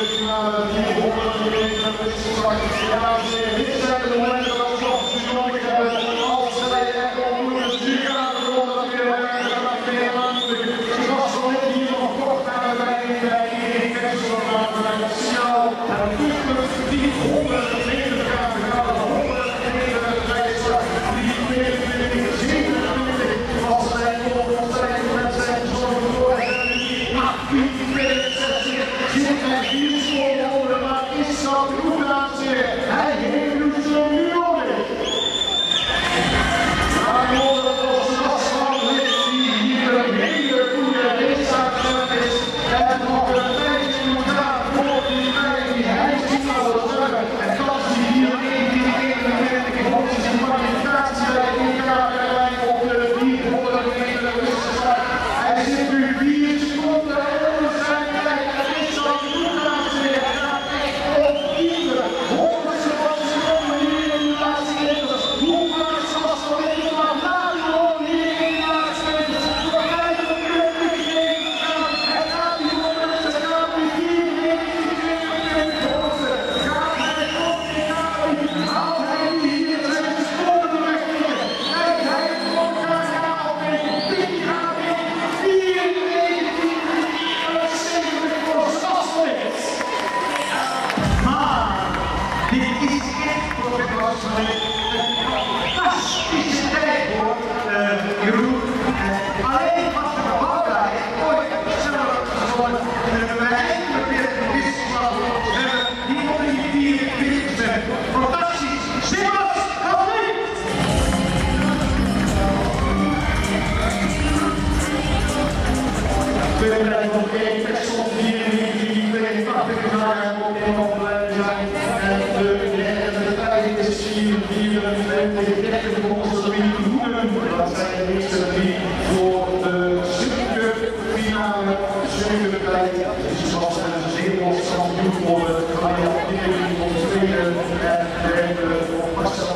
되었지만 이 모든 일이 그렇게 수고하겠습니다. steun kunnen krijgen. Dus zoals de Nederlandse kampioen worden, de je afdelingen ontwikkelen en we hebben